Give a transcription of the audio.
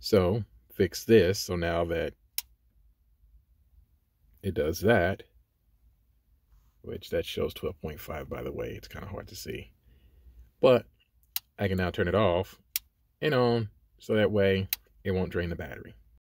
So fix this. So now that it does that, which that shows 12.5 by the way, it's kind of hard to see. But I can now turn it off and on so that way it won't drain the battery.